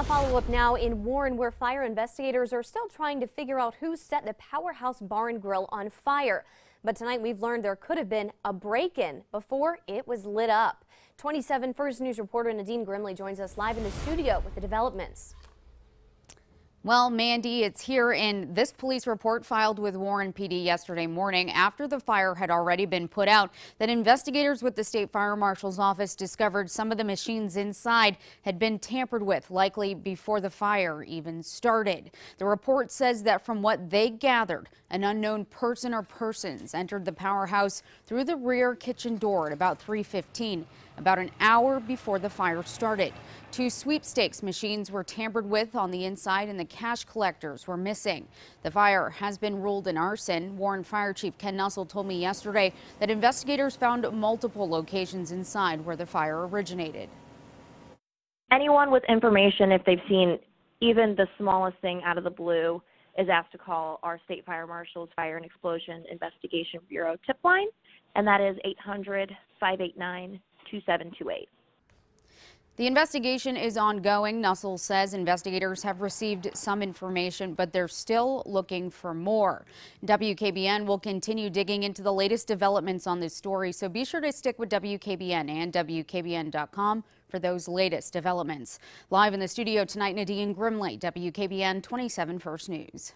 A follow-up now in Warren where fire investigators are still trying to figure out who set the Powerhouse Bar and Grill on fire. But tonight we've learned there could have been a break-in before it was lit up. 27 First News reporter Nadine Grimley joins us live in the studio with the developments. Well, Mandy, it's here in this police report filed with Warren PD yesterday morning after the fire had already been put out that investigators with the state fire marshal's office discovered some of the machines inside had been tampered with, likely before the fire even started. The report says that from what they gathered, an unknown person or persons entered the powerhouse through the rear kitchen door at about 315 about an hour before the fire started. Two sweepstakes machines were tampered with on the inside and the cash collectors were missing. The fire has been ruled an arson. Warren Fire Chief Ken Nussle told me yesterday that investigators found multiple locations inside where the fire originated. Anyone with information, if they've seen even the smallest thing out of the blue, is asked to call our state fire marshal's Fire and Explosion Investigation Bureau tip line, and that is 800 589 2728. The investigation is ongoing. Nussle says investigators have received some information, but they're still looking for more. WKBN will continue digging into the latest developments on this story, so be sure to stick with WKBN and WKBN.com for those latest developments. Live in the studio tonight, Nadine Grimley, WKBN 27 First News.